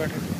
bakken.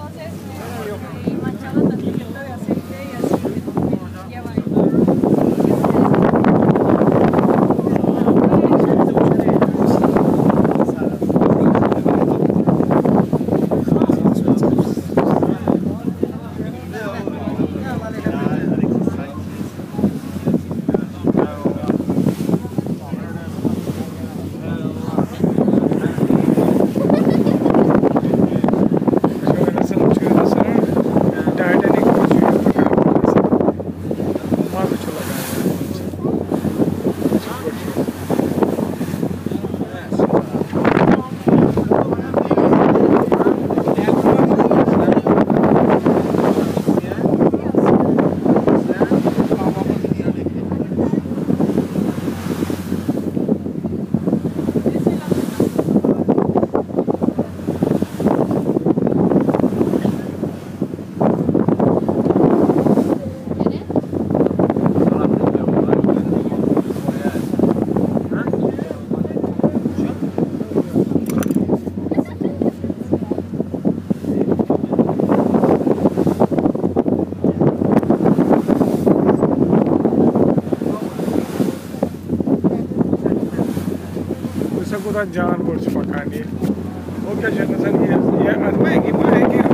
Thank you. पड़ पकानी वो क्या सन ये ये अजमा की है डेवलपिंग